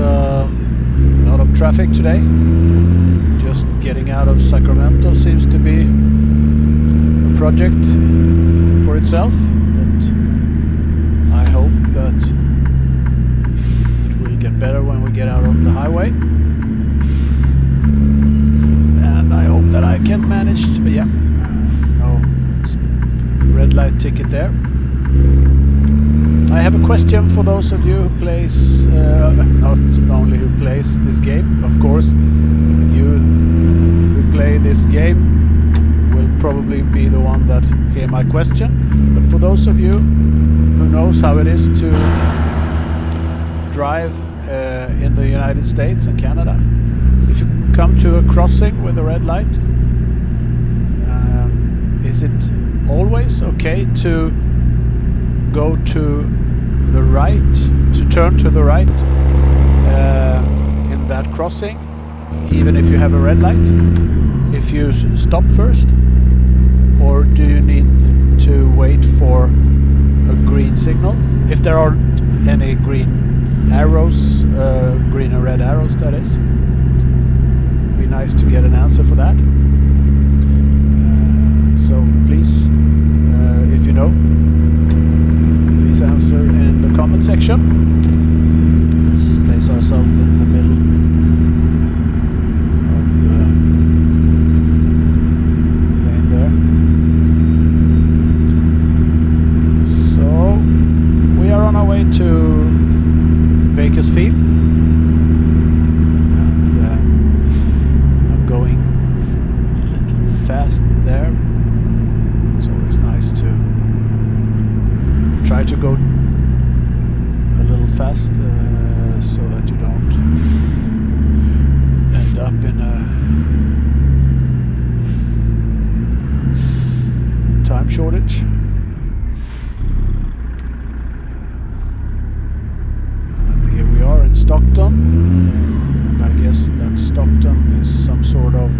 Uh, traffic today. Just getting out of Sacramento seems to be a project for itself, but I hope that it will get better when we get out on the highway. And I hope that I can manage to, yeah, no red light ticket there. I have a question for those of you who plays, uh, not only who plays this game, of course, you who play this game will probably be the one that hear my question, but for those of you who knows how it is to drive uh, in the United States and Canada, if you come to a crossing with a red light, um, is it always okay to go to the right, to turn to the right uh, in that crossing, even if you have a red light? If you stop first, or do you need to wait for a green signal? If there aren't any green arrows, uh, green and red arrows, that is. It'd Be nice to get an answer for that. Uh, so please, uh, if you know, please answer in the comment section. Let's place ourselves in the middle of the lane there. So we are on our way to Bakersfield. And uh, I'm going a little fast there. It's always nice to try to go a little fast uh, so that you don't end up in a time shortage. And here we are in Stockton, and I guess that Stockton is some sort of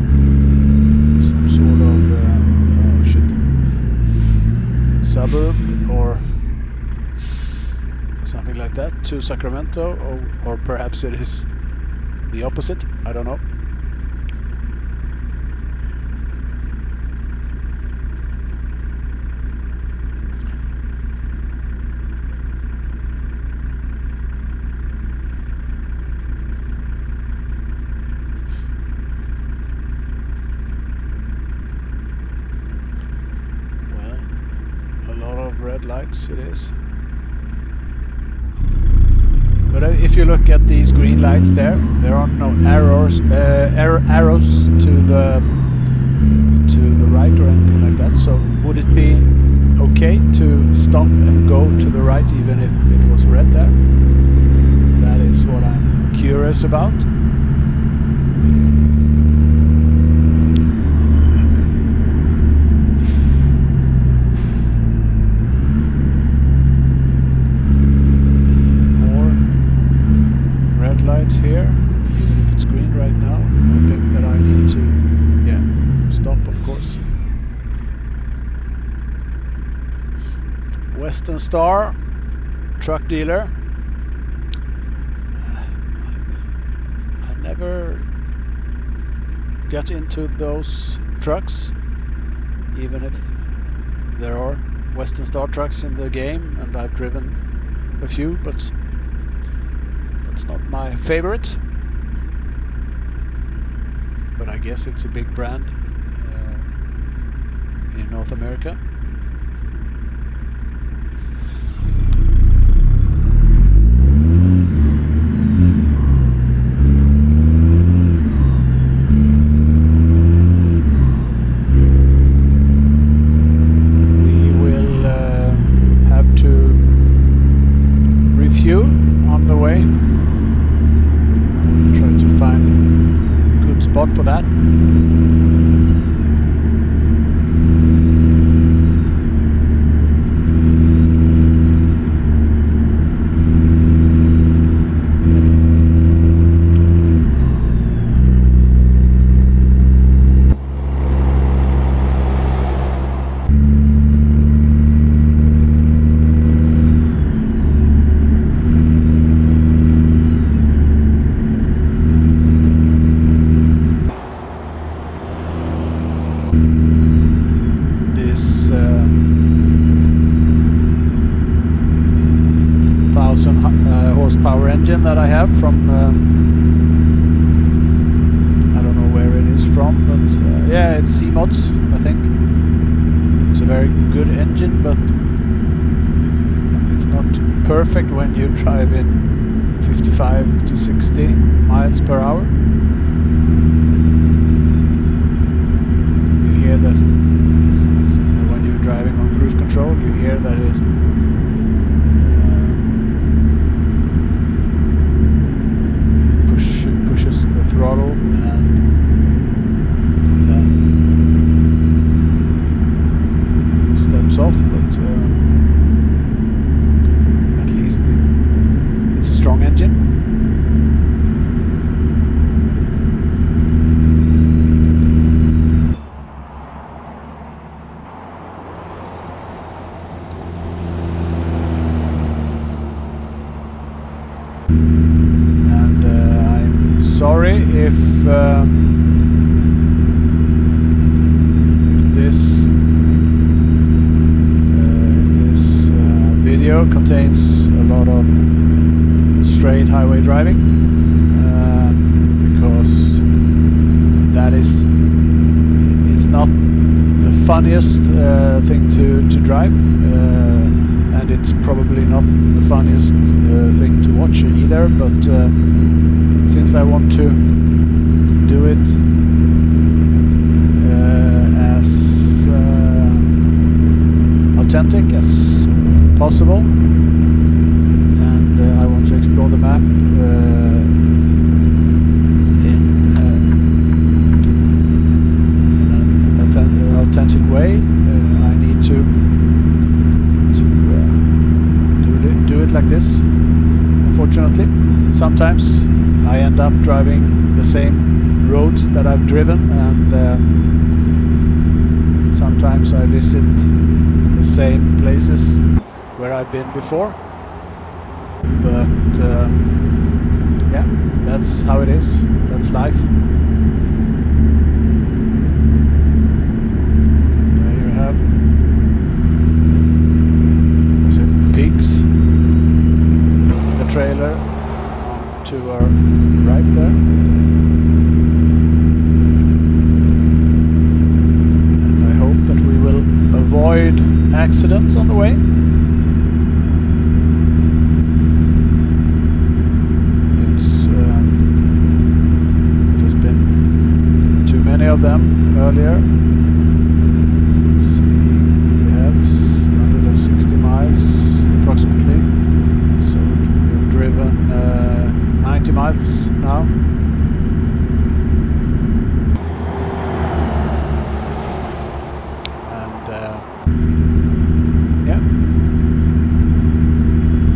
some sort of uh, oh shit suburb or something like that to Sacramento, or, or perhaps it is the opposite. I don't know. Well, a lot of red lights it is. But uh, if you look at these green lights there, there aren't no arrows, uh, ar- arrows to the to the right or anything like that. So would it be okay to stop and go to the right even if it was red there? That is what I'm curious about. More red lights here, even if it's green right now. I think that I need to, yeah, stop, of course. Western Star, truck dealer. I never got into those trucks, even if there are Western Star trucks in the game, and I've driven a few, but that's not my favorite. But I guess it's a big brand uh, in North America. We will uh, have to refuel on the way. Try to find a good spot for that. This uh, thousand hu- uh, horsepower engine that I have from um, I don't know where it is from, but uh, yeah, it's C-Mods, I think. It's a very good engine, but it's not perfect when you drive in 55 to 60 miles per hour. You hear that it's, it's, when you're driving contains a lot of straight highway driving uh, because that is it's not the funniest uh, thing to, to drive uh, and it's probably not the funniest uh, thing to watch either but uh, since I want to do it as authentic as possible and I want to explore the map in an authentic way uh, I need to to uh, do, it, like this unfortunately. Sometimes I end up driving the same roads that I've driven and um, sometimes I visit the same places where I've been before. But um, yeah that's how it is. That's life there you have was it pigs in the trailer on to our right there and I hope that we will avoid accidents on the way it's um, it has been too many of them earlier Let's see we have s- 160 miles approximately so we've driven uh, 90 miles now and uh, yeah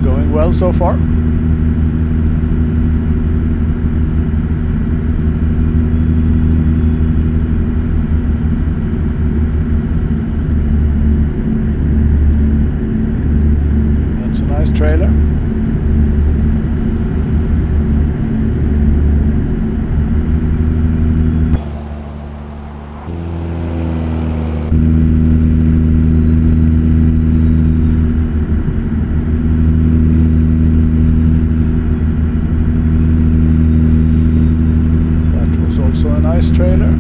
going well so far That's a nice trailer. That was also a nice trailer.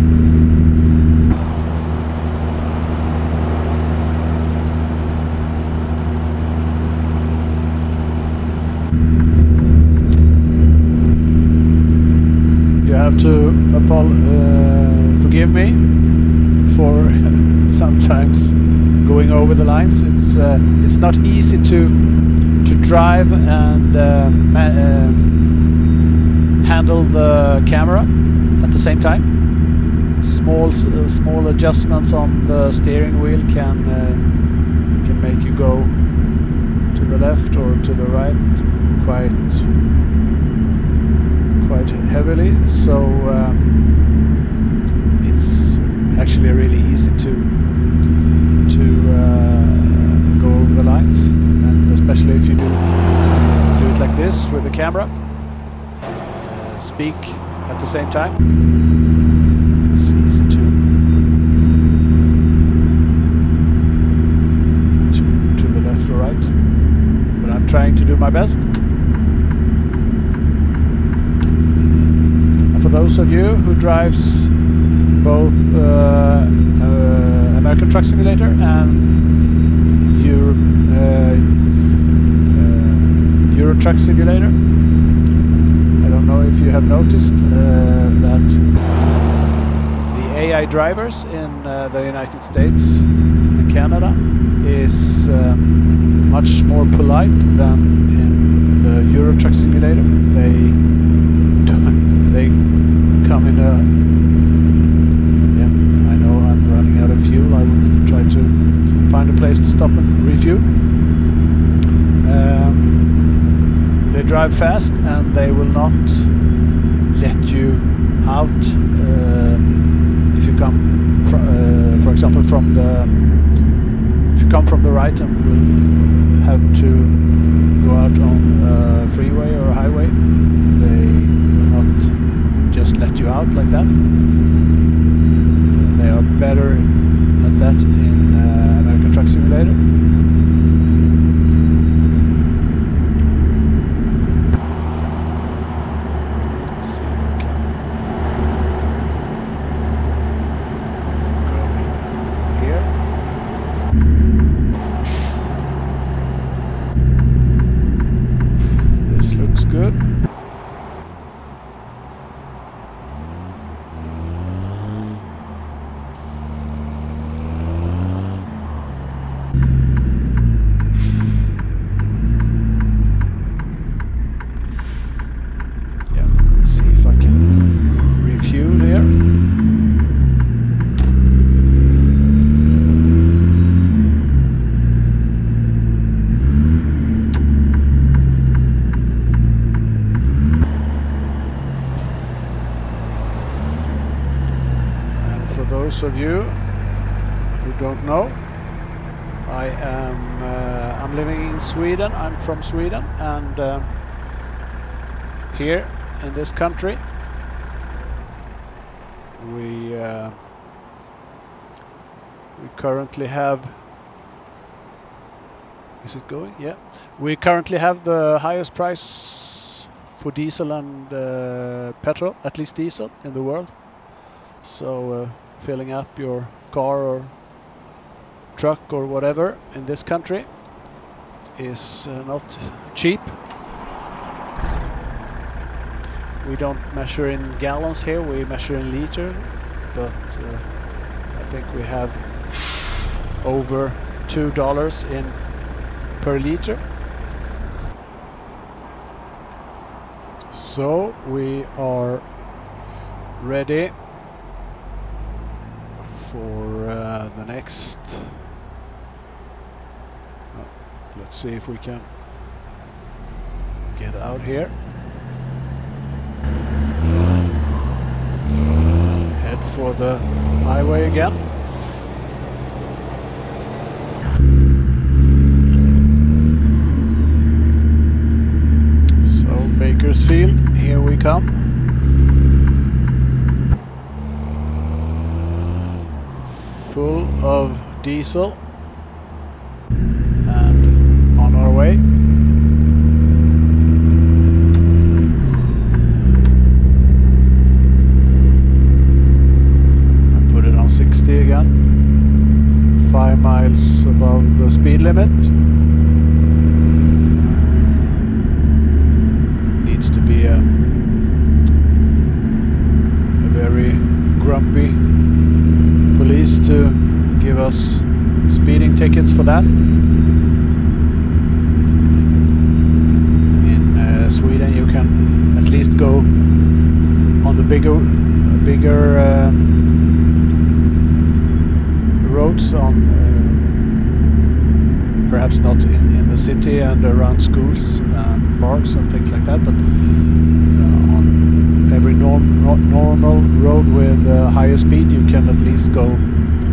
You have to apol- uh, forgive me for sometimes going over the lines. It's uh, it's not easy to to drive and uh, um handle the camera at the same time. Small uh, small adjustments on the steering wheel can uh, can make you go to the left or to the right quite quite heavily. So um, actually really easy to to uh, go over the lines, and especially if you do do it like this with the camera, uh, speak at the same time. It's easy to to to the left or right, but I'm trying to do my best. For those of you who drives both uh, uh, American Truck Simulator and Euro, uh, Euro Truck Simulator, I don't know if you have noticed that the AI drivers in uh, the United States and Canada is um, much more polite than in the Euro Truck Simulator. They they come in a yeah I know I'm running out of fuel I will try to find a place to stop and review. um, they drive fast and they will not let you out uh, if you come fr- uh, for example from the if you come from the right and will have to go out on a freeway or a highway they will not just let you out like that they are better at that in Truck Simulator of you who don't know, I am uh, I'm living in Sweden. I'm from Sweden, and um, here in this country, we uh, we currently have. Is it going? Yeah. We currently have the highest price for diesel and uh, petrol, at least diesel, in the world. So uh, filling up your car or truck or whatever in this country is uh, not cheap. We don't measure in gallons here, we measure in liter, but uh, I think we have over two dollars in per liter. So we are ready for uh, the next. Oh, let's see if we can get out here. Head for the highway again. So Bakersfield, here we come. full of diesel and on our way. I put it on 60 again, 5 miles above the speed limit. Needs to be a, a very grumpy police to give us speeding tickets for that. In uh, Sweden, you least go on the bigger, bigger um, roads on. Uh, perhaps not in, in the city and around schools and parks and things like that, but uh, on every norm, normal road with uh, higher speed, you can at least go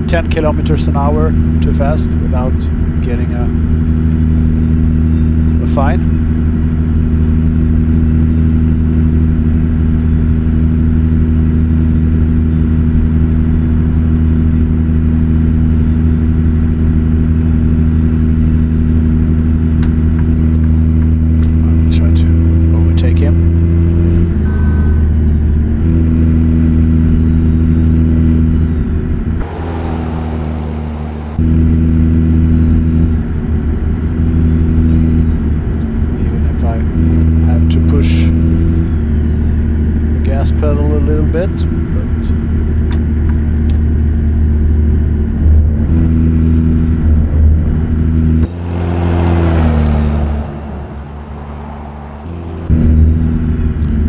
10 kilometers an hour too fast without getting a, a fine. I will try to overtake him. even if I have to push the gas pedal a little bit, but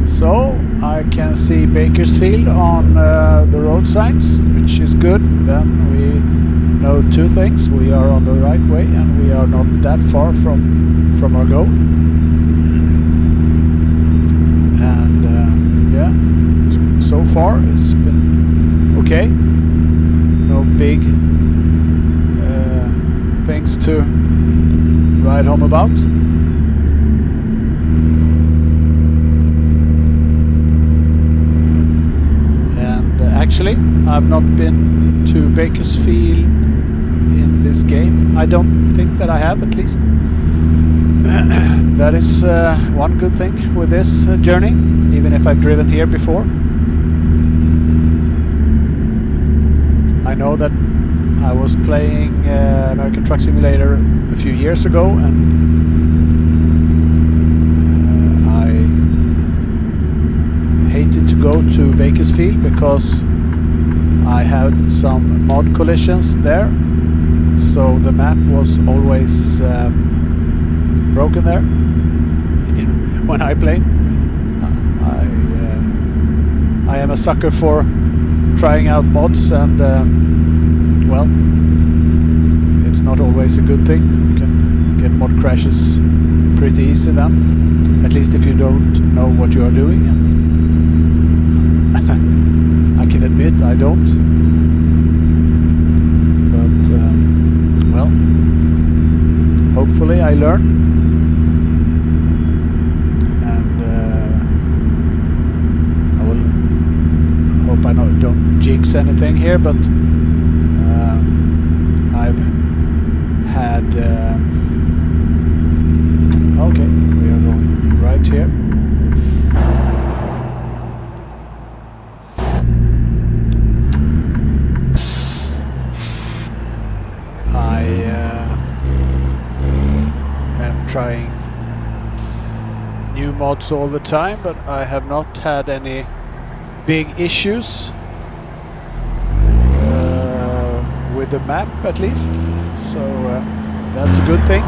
so I can see Bakersfield on uh, the road signs, which is good. Then we know two things: we are on the right way, and we are not that far from from our goal. And uh, yeah, s- so far it's been okay. No big uh, things to write home about. And uh, actually, I've not been to Bakersfield in this game. I don't think that I have, at least. that is uh, one good thing with this uh, journey, even if I've driven here before. I know that I was playing uh, American Truck Simulator a few years ago, and uh, I hated to go to Bakersfield because I had some mod collisions there, so the map was always um, broken there in, when I play. I uh, I am a sucker for trying out mods and uh, well it's not always a good thing. You can get mod crashes pretty easy then at least if you don't know what you are doing. I can admit I don't. But um, well hopefully I learn. Don't anything here, but um, I've had. Um, okay, we are going right here. I uh, am trying new mods all the time, but I have not had any big issues uh, with the map at least. So uh, that's a good thing.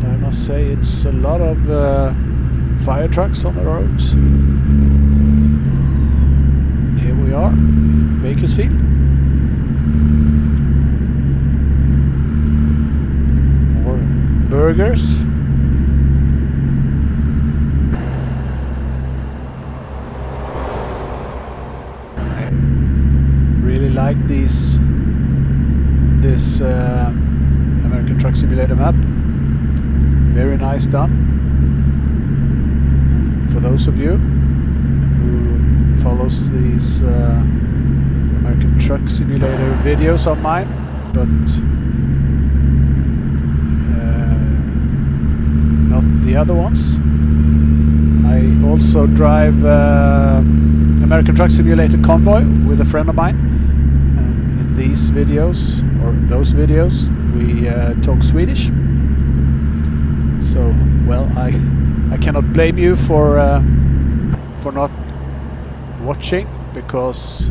And I must say it's a lot of uh, fire trucks on the roads. Here we are in Bakersfield. More burgers. I really like these this uh, American Truck Simulator map. Very nice done. For those of you who follows these uh, American Truck Simulator videos on mine, but uh, not the other ones. I also drive uh, American Truck Simulator Convoy with a friend of mine. These videos, or those videos, we uh, talk Swedish. So, well, I I cannot blame you for uh, for not watching because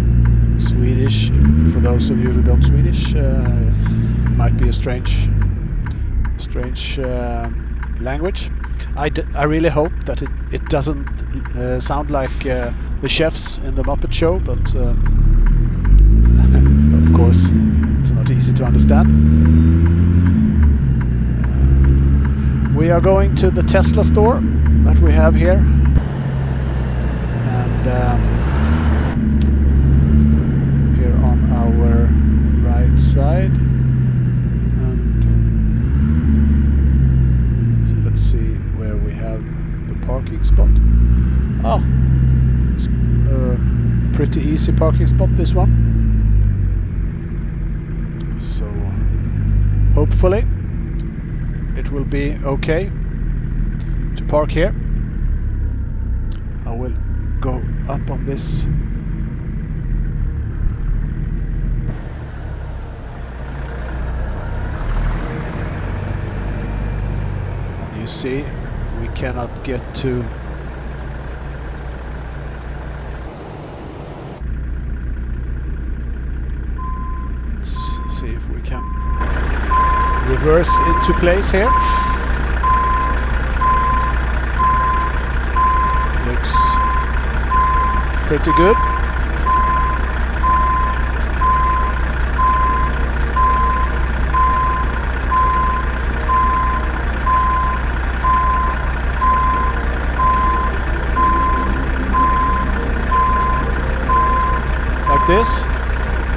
Swedish, for those of you who don't Swedish, uh, might be a strange strange um, language. I, I really hope that it, it doesn't uh, sound like uh, the chefs in the Muppet Show, but um, of course it's not easy to understand. Uh, we are going to the Tesla store that we have here, and um, here on our right side. And so let's see where we have the parking spot. Oh, it's a pretty easy parking spot this one. So hopefully it will be okay to park here. I will go up on this you see we cannot get to let's see if we can reverse into place here looks pretty good like this,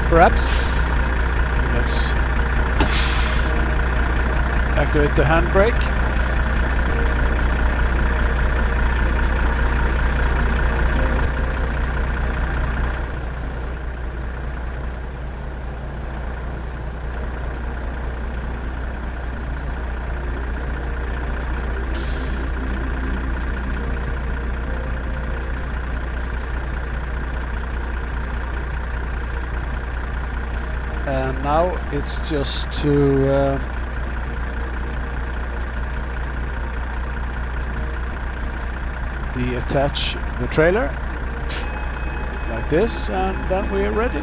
perhaps. Let's activate the handbrake. and now it's just to uh, the attach the trailer like this and then we are ready.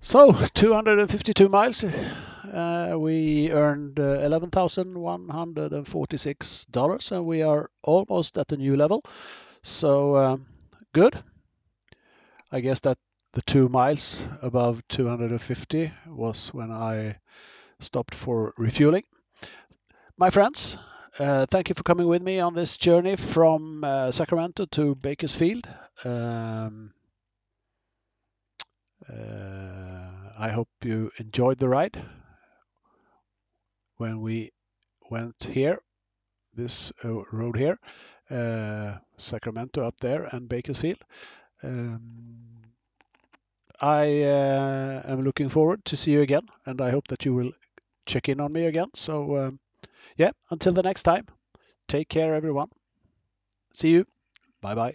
So 252 miles uh, we earned uh, $11,146 and we are almost at the new level. So um, good. I guess that the two miles above 250 was when I stopped for refueling. My friends, uh, thank you for coming with me on this journey from uh, Sacramento to Bakersfield. Um, Uh, I hope you enjoyed the ride when we went here, this uh, road here, uh, Sacramento up there and Bakersfield. Um, I uh, am looking forward to see you again, and I hope that you will check in on me again. So, um, yeah, until the next time, take care, everyone. See you. Bye bye.